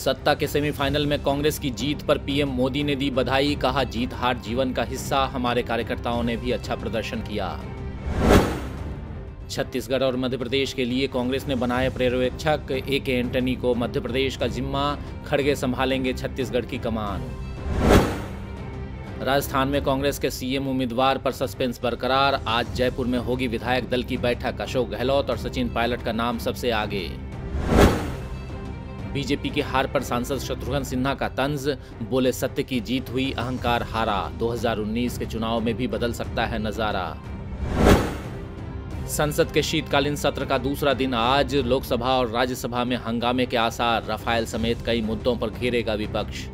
सत्ता के सेमीफाइनल में कांग्रेस की जीत पर पीएम मोदी ने दी बधाई, कहा, जीत हार जीवन का हिस्सा। हमारे कार्यकर्ताओं ने भी अच्छा प्रदर्शन किया। छत्तीसगढ़ और मध्य प्रदेश के लिए कांग्रेस ने बनाए पर्यवेक्षक ए के एंटनी को मध्य प्रदेश का जिम्मा, खड़गे संभालेंगे छत्तीसगढ़ की कमान। राजस्थान में कांग्रेस के सीएम उम्मीदवार पर सस्पेंस बरकरार, आज जयपुर में होगी विधायक दल की बैठक, अशोक गहलोत और सचिन पायलट का नाम सबसे आगे। बीजेपी की हार पर सांसद शत्रुघ्न सिन्हा का तंज, बोले सत्य की जीत हुई, अहंकार हारा। 2019 के चुनाव में भी बदल सकता है नज़ारा। संसद के शीतकालीन सत्र का दूसरा दिन आज, लोकसभा और राज्यसभा में हंगामे के आसार रफाइल समेत कई मुद्दों पर घेरेगा विपक्ष।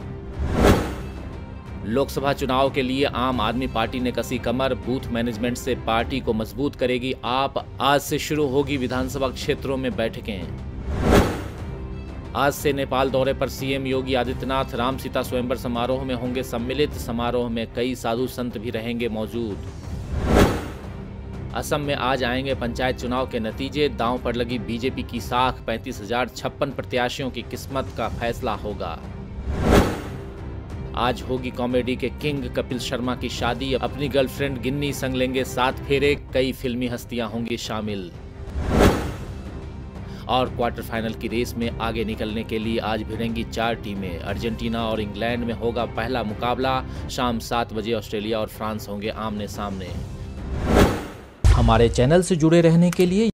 लोकसभा चुनाव के लिए आम आदमी पार्टी ने कसी कमर, बूथ मैनेजमेंट से पार्टी को मज़बूत करेगी आप। आज से शुरू होगी विधानसभा क्षेत्रों में बैठकें। आज से नेपाल दौरे पर सीएम योगी आदित्यनाथ, राम सीता स्वयंवर समारोह में होंगे सम्मिलित। समारोह में कई साधु संत भी रहेंगे मौजूद। असम में आज आएँगे पंचायत चुनाव के नतीजे। दांव पर लगी बीजेपी की साख, पैंतीस हज़ार छप्पन प्रत्याशियों की किस्मत का फैसला होगा। आज होगी कॉमेडी के किंग कपिल शर्मा की शादी। अपनी गर्लफ्रेंड गिन्नी संग लेंगे सात फेरे। कई फिल्मी हस्तियाँ होंगी शामिल। और क्वार्टर फाइनल की रेस में आगे निकलने के लिए आज भिड़ेंगी चार टीमें। अर्जेंटीना और इंग्लैंड में होगा पहला मुकाबला। शाम सात बजे ऑस्ट्रेलिया और फ्रांस होंगे आमने सामने हमारे चैनल से जुड़े रहने के लिए